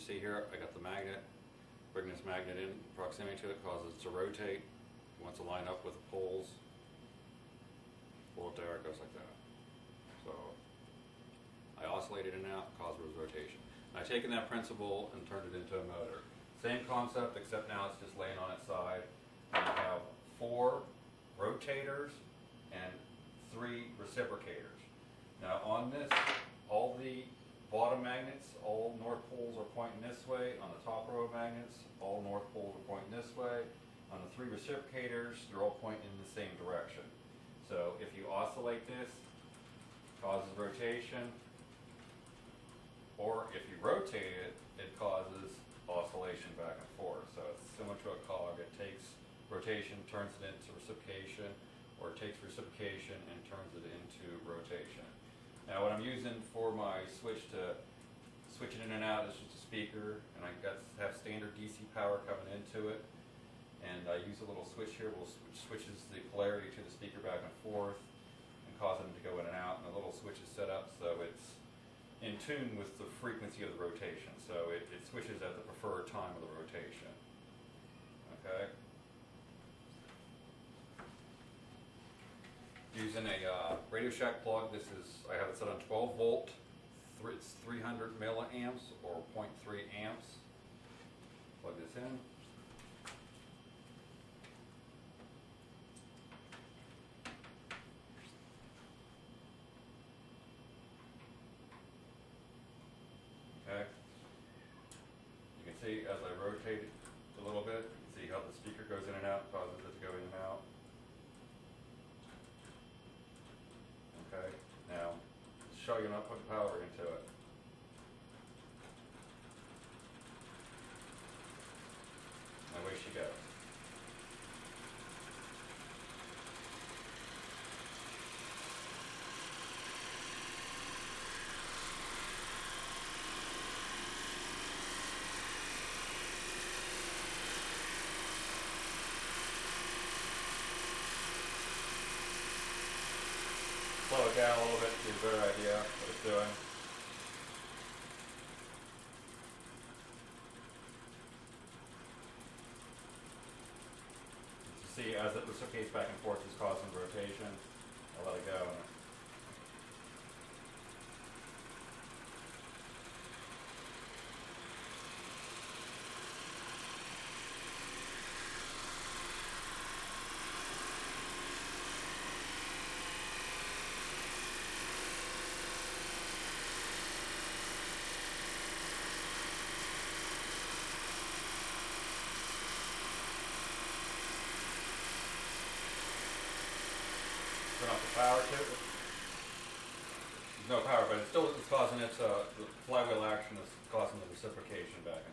you see here, I got the magnet, bringing this magnet in proximity to it causes it to rotate. It wants to line up with the poles. Pull it there, it goes like that. So I oscillated it out, caused rotation. And I've taken that principle and turned it into a motor. Same concept, except now it's just laying on its side. And I have four rotators and three reciprocators. Now on this, all the bottom magnets, all north poles are pointing this way. On the top row of magnets, all north poles are pointing this way. On the three reciprocators, they're all pointing in the same direction. So if you oscillate this, causes rotation, or if you rotate it, it causes oscillation back and forth. So it's similar to a cog. It takes rotation, turns it into reciprocation, or it takes reciprocation and turns it into rotation. Now what I'm using for my switch to switch it in and out is just a speaker, and I got have standard DC power coming into it. And I use a little switch here, which switches the polarity to the speaker back and forth and causes them to go in and out. And the little switch is set up so it's in tune with the frequency of the rotation. So it, it switches at the preferred time of the rotation. Okay? Using a uh, Radio Shack plug, this is, I have it set on 12 volt, it's 300 milliamps or 0.3 amps. Plug this in. Okay. You can see as I rotate it a little bit, you can see how the speaker goes in and out, causes it to go in and out. Okay, now, show you not putting power into it. Slow it down a little bit, get a better idea what it's doing. See, as it reciprocates back and forth, it's causing rotation. I'll let it go. Turn off the power to it. There's no power, but it's still it's causing its, uh, the flywheel action is causing the reciprocation back and